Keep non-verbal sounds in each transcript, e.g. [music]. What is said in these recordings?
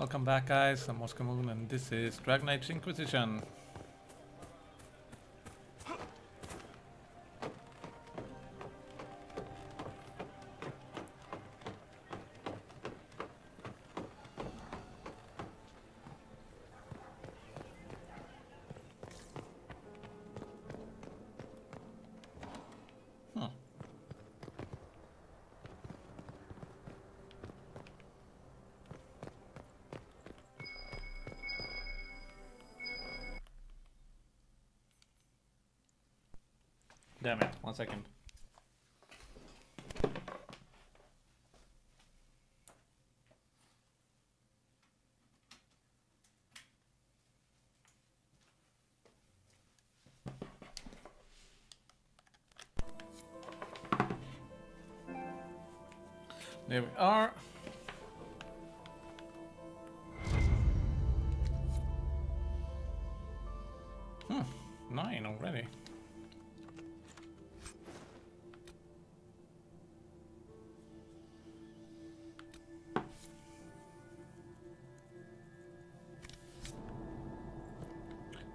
Welcome back guys, I'm Oscar Moon and this is Dragon Age Inquisition.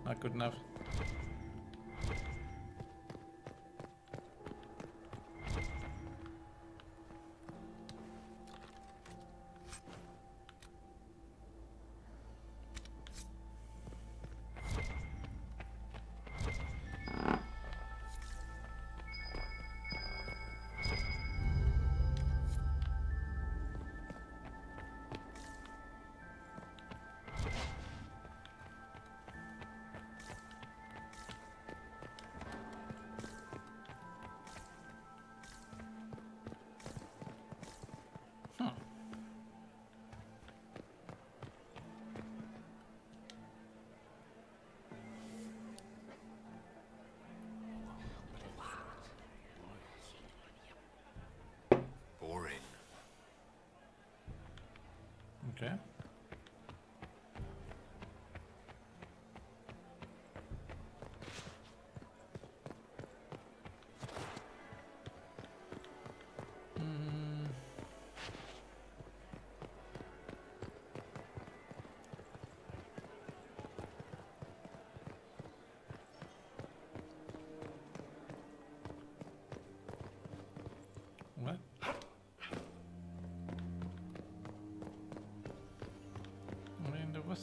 Not good enough.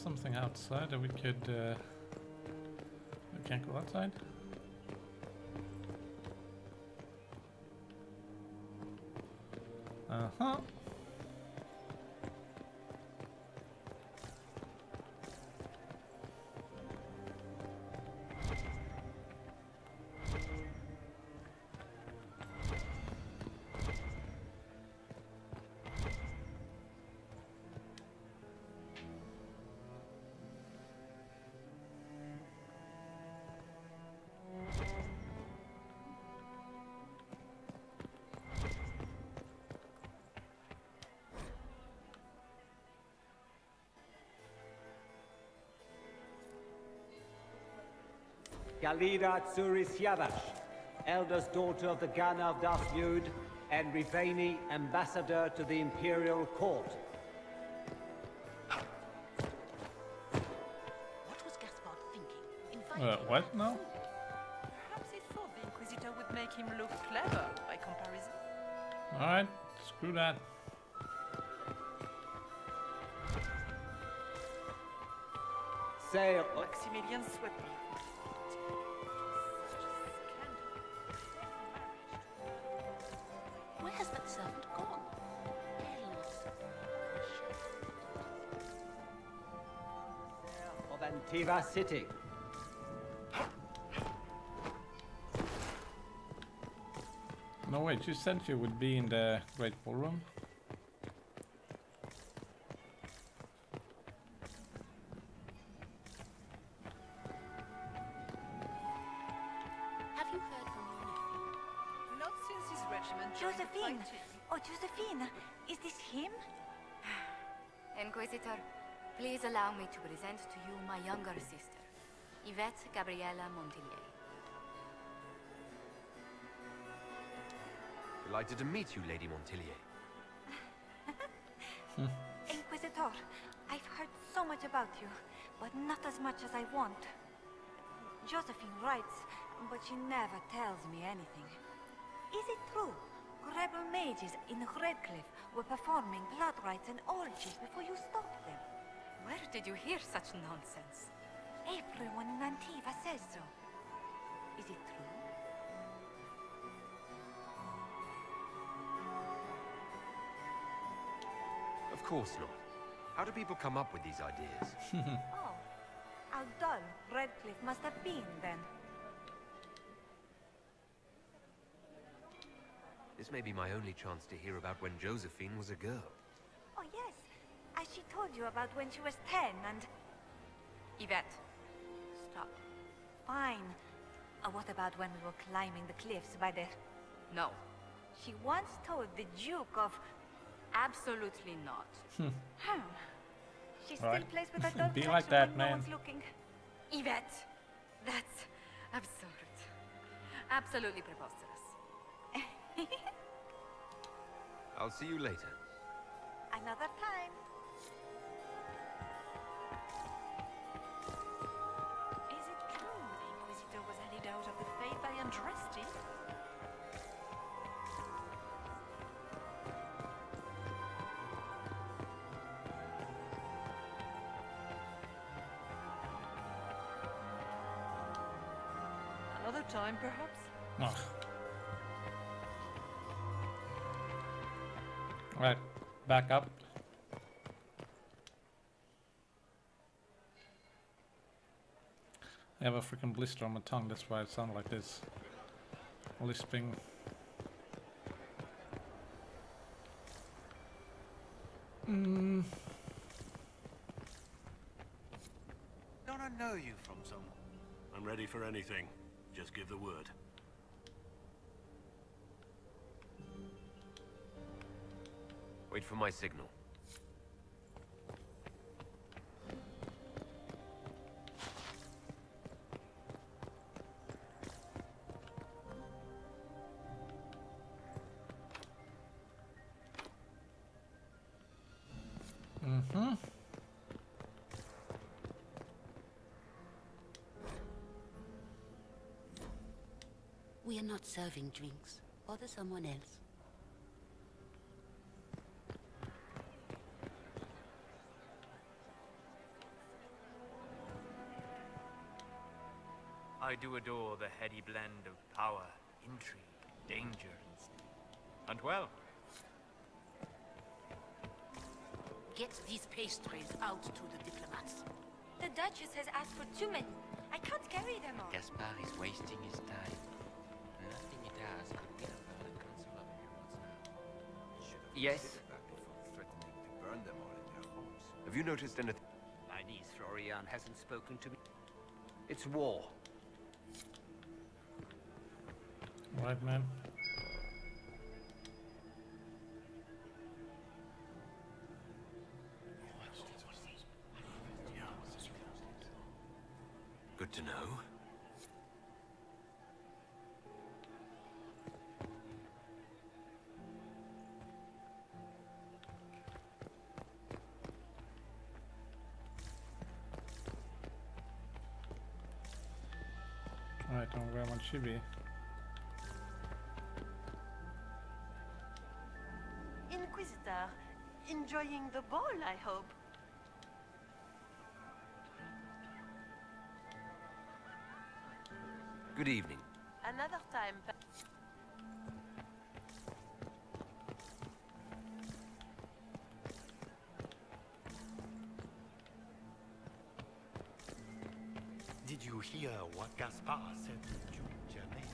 Something outside that we could. Uh, we can't go outside. Uh huh. Galira Tsuris Yavash, eldest daughter of the Ghana of Dasmud, and Riveni, ambassador to the Imperial Court. What was Gaspard thinking? Inviting Uh, what now? Perhaps he thought the Inquisitor would make him look clever by comparison. Alright, screw that. Sire, Maximilian swept me. Antiva City. No wait, you said you would be in the Great Ballroom? Me to present to you my younger sister, Yvette Gabriella Montilyet. Delighted to meet you, Lady Montilyet. [laughs] Inquisitor, I've heard so much about you, but not as much as I want. Josephine writes, but she never tells me anything. Is it true? Rebel mages in Redcliffe were performing blood rites and orgies before you stopped them. Where did you hear such nonsense? Everyone in Antiva says so. Is it true? Of course not. How do people come up with these ideas? [laughs] Oh. How dull Redcliffe must have been then. This may be my only chance to hear about when Josephine was a girl. Oh yes, as she told you about when she was ten and... Yvette, stop. Fine. Uh, what about when we were climbing the cliffs by the... No, She once told the Duke of... absolutely not. Huh. She still Right. plays with [laughs] her doll Be like that, when no one's looking. Yvette, that's absurd. Absolutely preposterous. [laughs] I'll see you later. Another time. Out of the faith by Andraste? Another time, perhaps? Right, back up. I have a freaking blister on my tongue, that's why it sounds like this. Lisping. Mm, Don't I know you from somewhere? I'm ready for anything. Just give the word. Wait for my signal. Mm-hmm. We are not serving drinks. Bother someone else. I do adore the heady blend of power, intrigue, danger, and... And well, Get these pastries out to the diplomats. The Duchess has asked for too many. I can't carry them all. Gaspard is wasting his time. Nothing he does could win over the Council of Heralds now. yes. Have you noticed anything? My niece Florianne hasn't spoken to me. It's war. Right, man. Right, and where might she be? Inquisitor, enjoying the ball, I hope. Good evening. Another time, Gaspard said to Duke Germain?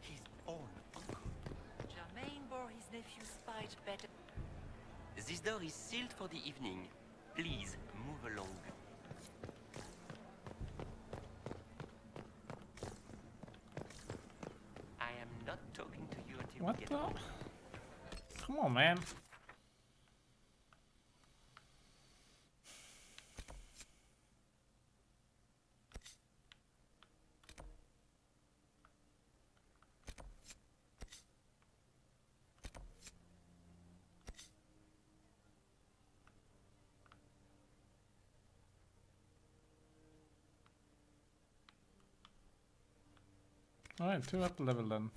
His own uncle. Germain bore his nephew's spite better. This door is sealed for the evening. Please, move along. I am not talking to you until What we get the? home. Come on, man. Alright, two up level then.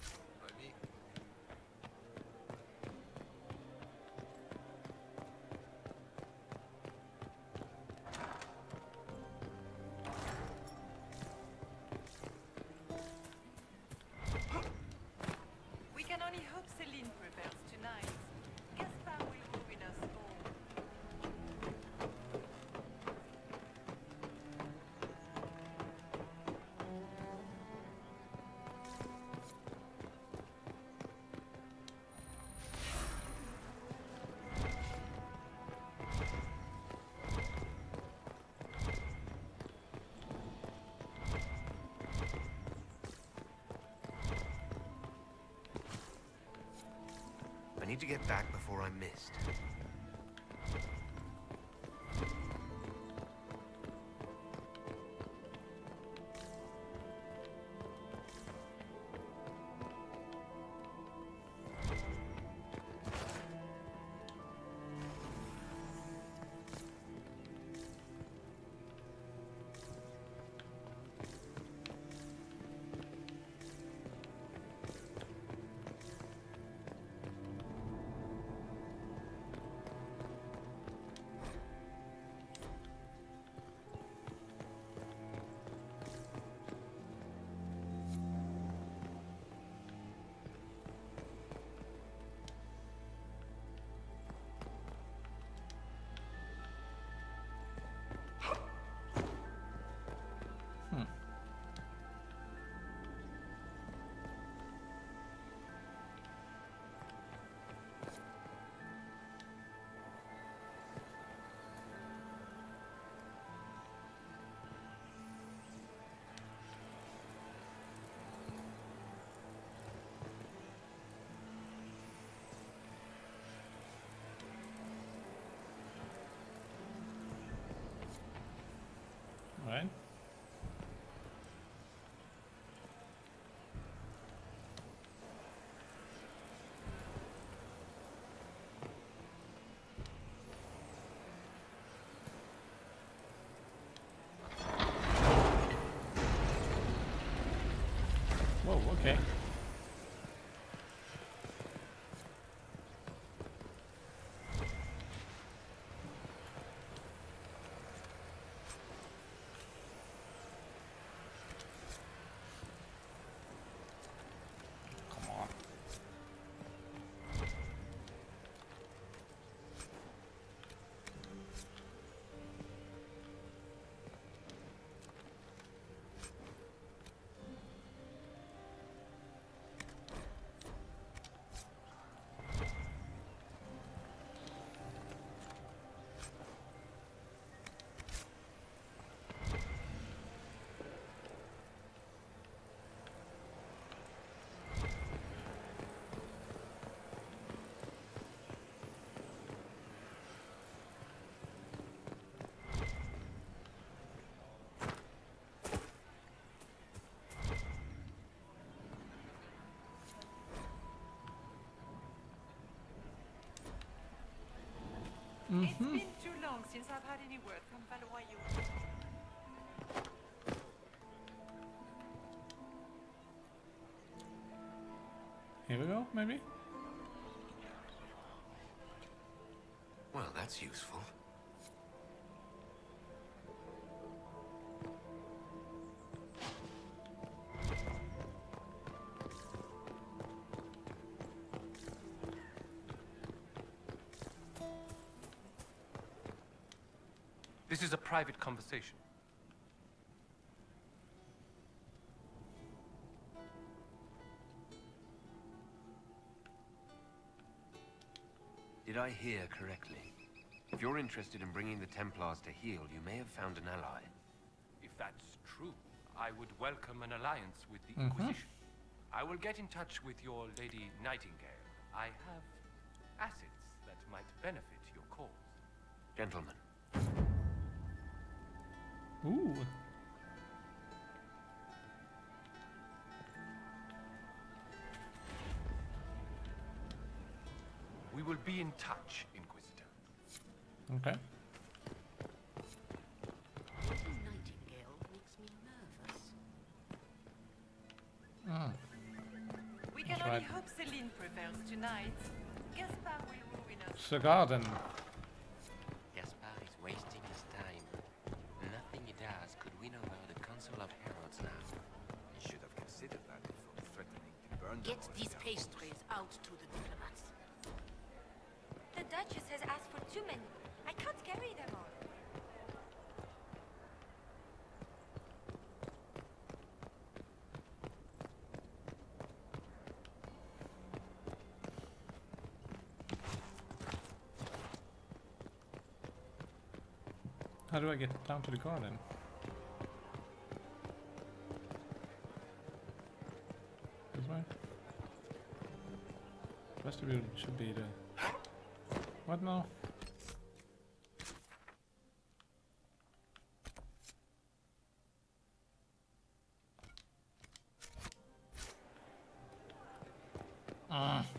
Mm-hmm. It's been too long since I've had any word from Valois. Here we go, maybe? Well, that's useful. This is a private conversation. Did I hear correctly? If you're interested in bringing the Templars to heel, you may have found an ally. If that's true, I would welcome an alliance with the Mhm. Inquisition. I will get in touch with your Lady Nightingale. I have assets that might benefit your cause. Gentlemen, Ooh. We will be in touch, Inquisitor. Okay. Hmm. We can only right. hope Celene prevails tonight. Gaspard will ruin us. Garden. Get these pastries out to the diplomats. The Duchess has asked for too many. I can't carry them all. How do I get down to the garden? Should be the... What now? Ah. Uh.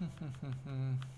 Mm-hmm.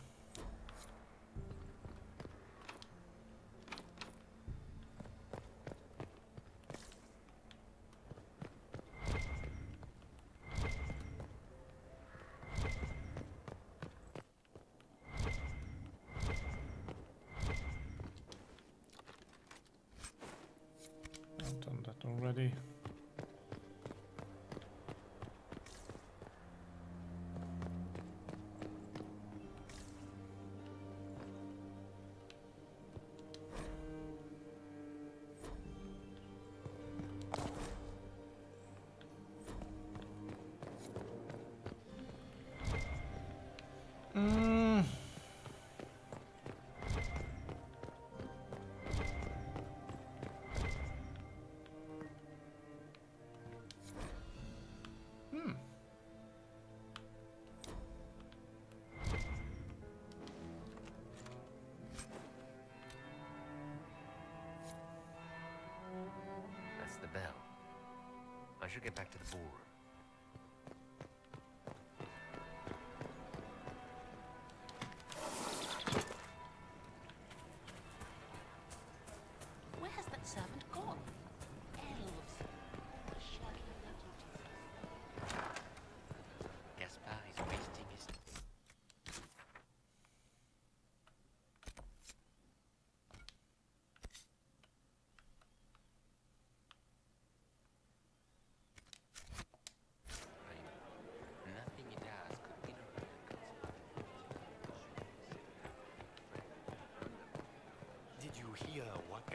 should get back to the ballroom.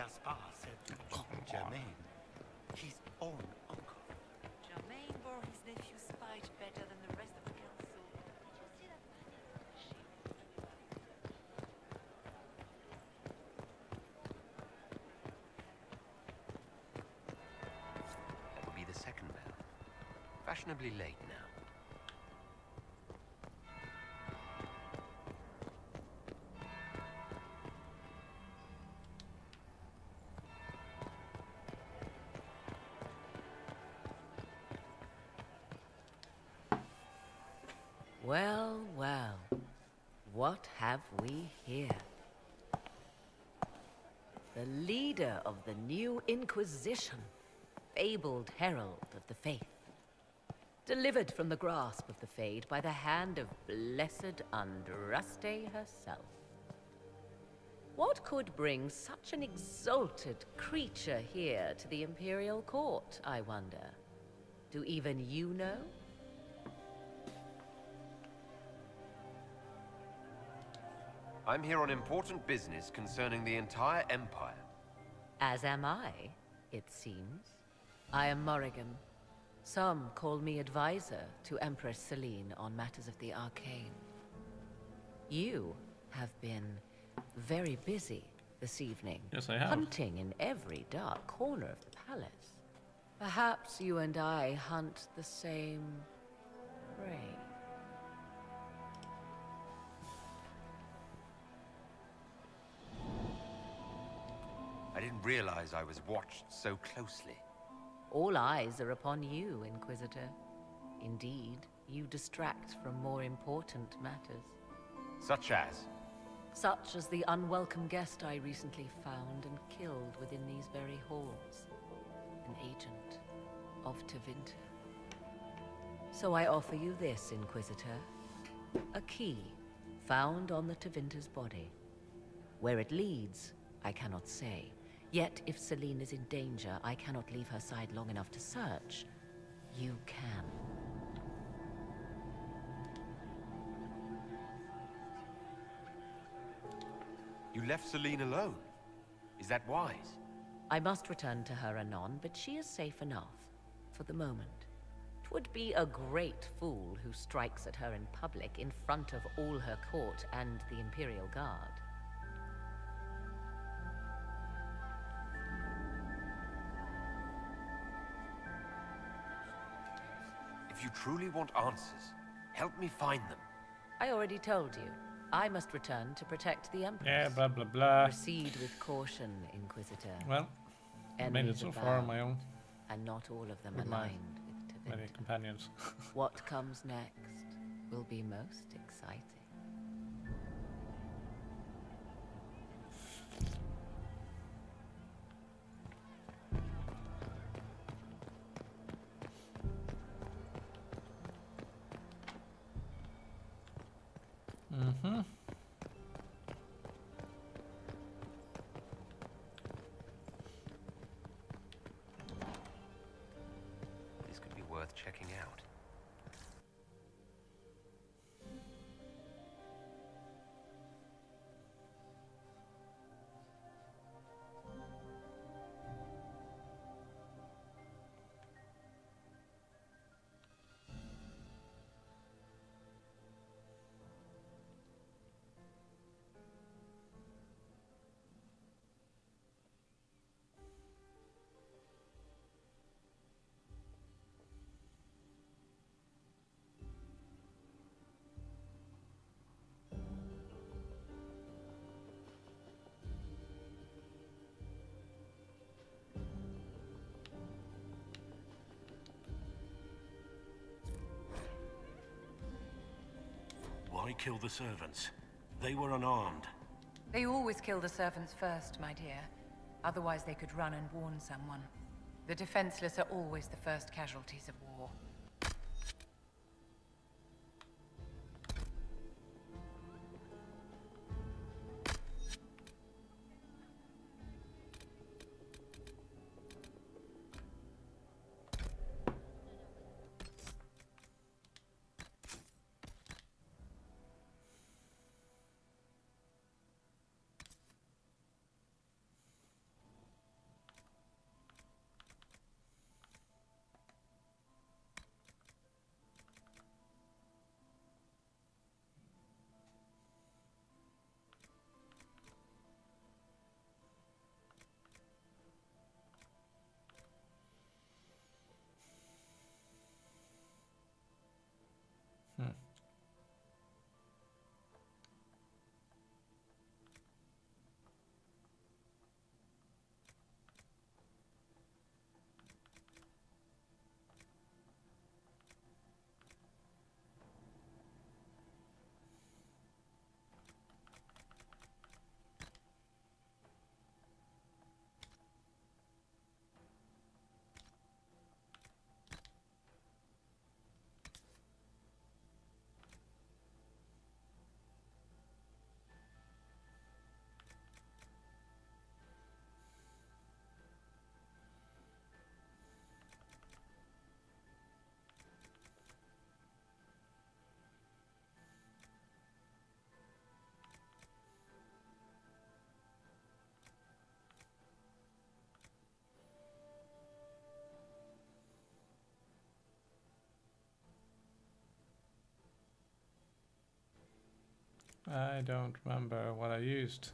Gaspard said Germain, his own uncle. Germain bore his spite better than the rest of the council. That will be the second bell. Fashionably late. What have we here? The leader of the new Inquisition, fabled herald of the faith. Delivered from the grasp of the Fade by the hand of blessed Andraste herself. What could bring such an exalted creature here to the Imperial Court, I wonder? Do even you know? I'm here on important business concerning the entire Empire. As am I, it seems. I am Morrigan. Some call me advisor to Empress Celene on matters of the arcane. You have been very busy this evening. Yes, I have. Hunting in every dark corner of the palace. Perhaps you and I hunt the same prey. Realize I was watched so closely. All eyes are upon you, Inquisitor. Indeed, you distract from more important matters. Such as? Such as the unwelcome guest I recently found and killed within these very halls. An agent of Tevinter. So I offer you this, Inquisitor. A key found on the Tevinter's body. Where it leads, I cannot say. Yet, if Celene is in danger, I cannot leave her side long enough to search. You can. You left Celene alone. Is that wise? I must return to her anon, but she is safe enough. For the moment. Twould be a great fool who strikes at her in public in front of all her court and the Imperial Guard. Truly want answers, help me find them. I already told you. I must return to protect the Empress. Yeah, blah blah blah. Proceed with caution, Inquisitor. Well, I made it Enemies so far on my own. And not all of them With my aligned with Many companions. [laughs] what comes next will be most exciting. Checking out. Why kill the servants? They were unarmed. They always kill the servants first, my dear. Otherwise they could run and warn someone. The defenseless are always the first casualties of war. I don't remember what I used.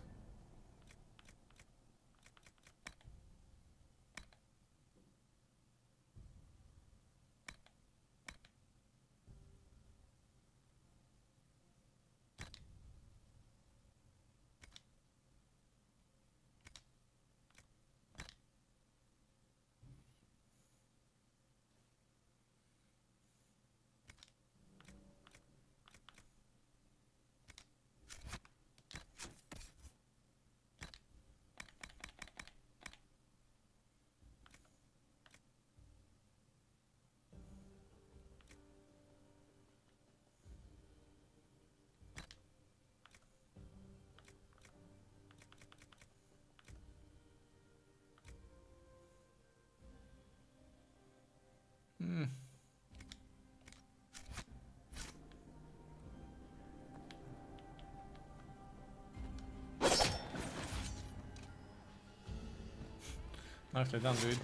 Nicely done, dude.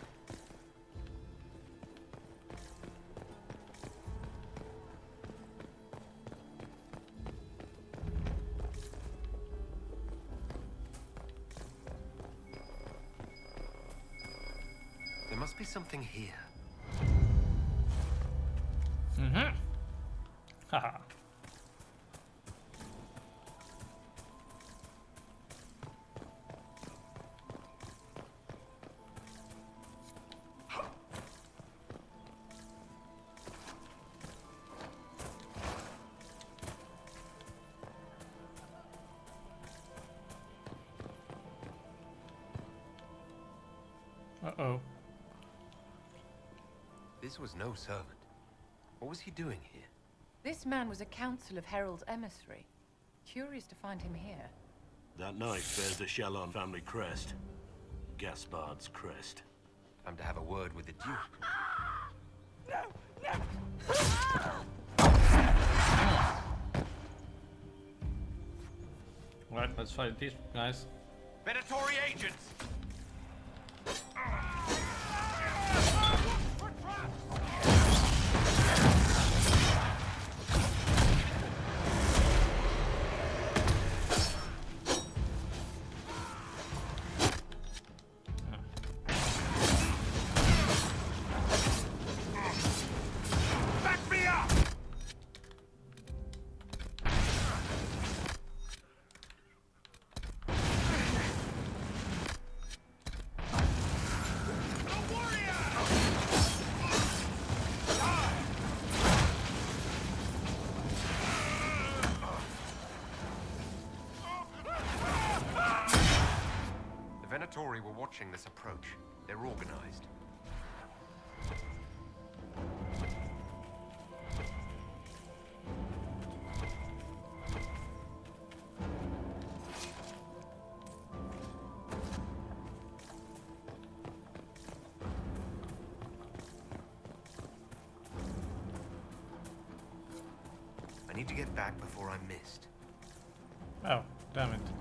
This was no servant. What was he doing here? This man was a council of Herald's emissary. Curious to find him here. That knife bears the Chalons family crest. Gaspard's crest. Time to have a word with the Duke. no! No! Right, let's fight these guys. Venatori agents! Watching this approach. They're organized. I need to get back before I'm missed. Oh, damn it.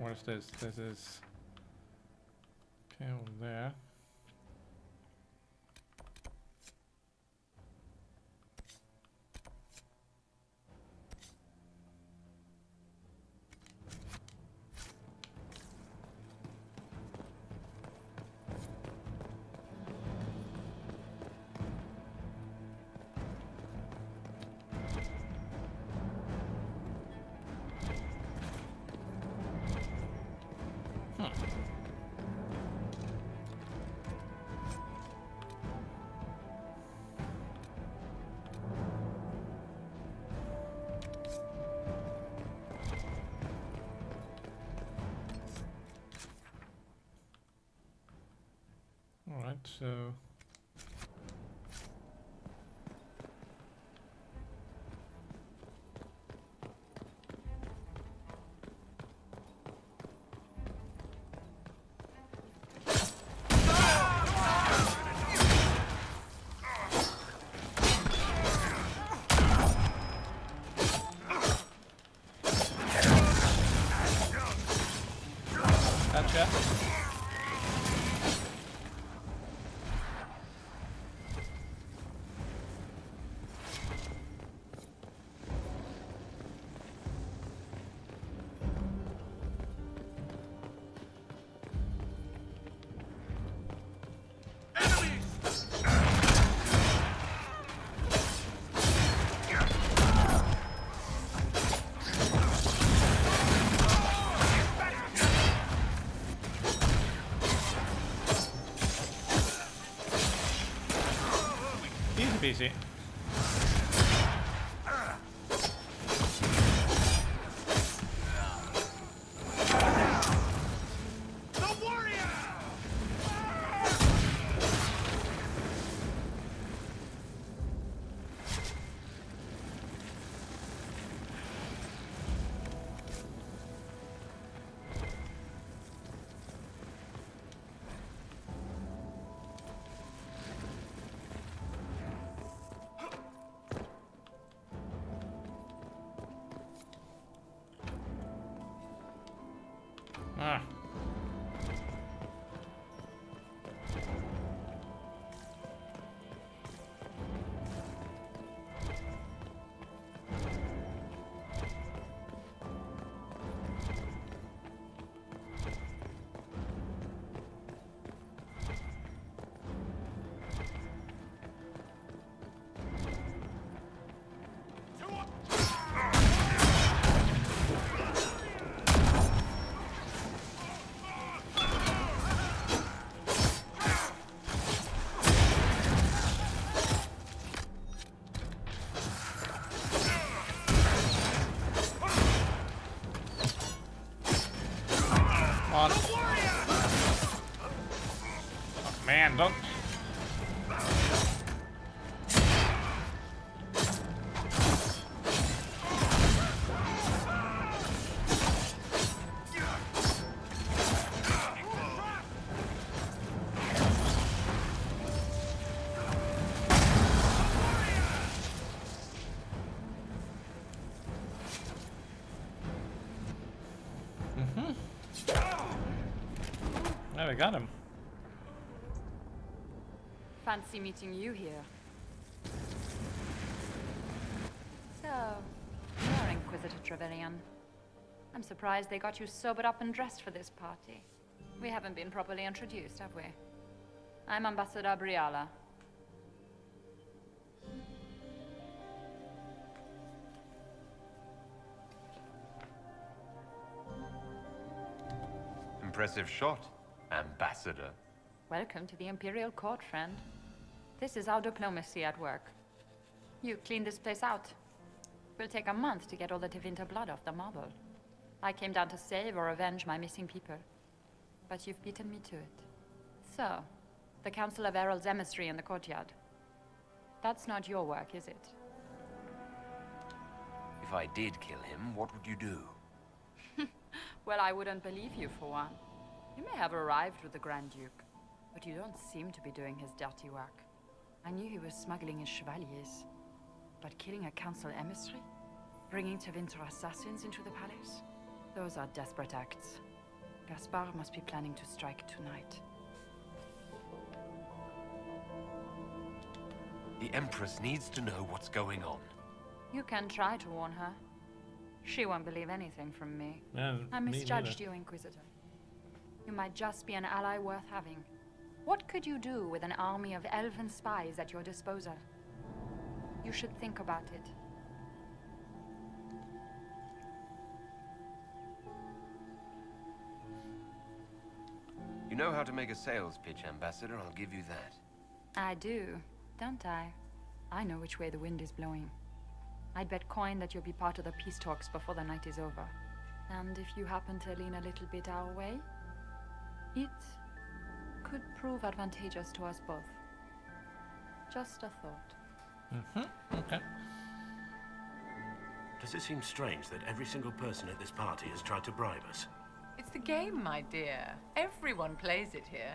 Alright, where's this? This is... so... sí. There we got him. Fancy meeting you here. So, you're Inquisitor Trevelyan. I'm surprised they got you sobered up and dressed for this party. We haven't been properly introduced, have we? I'm Ambassador Briala. Impressive shot, Ambassador. Welcome to the Imperial Court, friend. This is our diplomacy at work. You clean this place out. Will take a month to get all the Tevinter blood off the marble. I came down to save or avenge my missing people. But you've beaten me to it. So, the Council of Herald's emissary in the courtyard. That's not your work, is it? If I did kill him, what would you do? [laughs] Well, I wouldn't believe you for one. You may have arrived with the Grand Duke, but you don't seem to be doing his dirty work. I knew he was smuggling his chevaliers, but killing a council emissary? Bringing Tevinter assassins into the palace? Those are desperate acts. Gaspard must be planning to strike tonight. The Empress needs to know what's going on. You can try to warn her. She won't believe anything from me. Yeah, I misjudged neither. you, Inquisitor. You might just be an ally worth having. What could you do with an army of elven spies at your disposal? You should think about it. You know how to make a sales pitch, Ambassador. I'll give you that. I do, don't I? I know which way the wind is blowing. I'd bet coin that you'll be part of the peace talks before the night is over. And if you happen to lean a little bit our way, it could prove advantageous to us both. Just a thought. Mm-hmm. Okay. Does it seem strange that every single person at this party has tried to bribe us? It's the game, my dear. Everyone plays it here.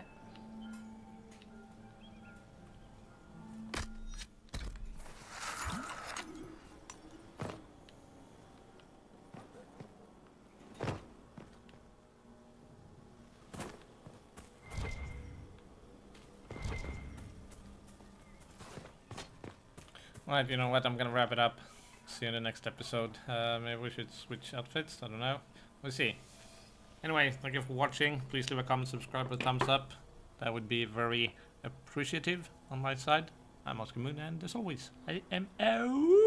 Right, you know what? I'm gonna wrap it up. See you in the next episode. Uh, maybe we should switch outfits. I don't know. We'll see. Anyway, thank you for watching. Please leave a comment, subscribe, or thumbs up. That would be very appreciative on my side. I'm Oscar Moon, and as always, I am out.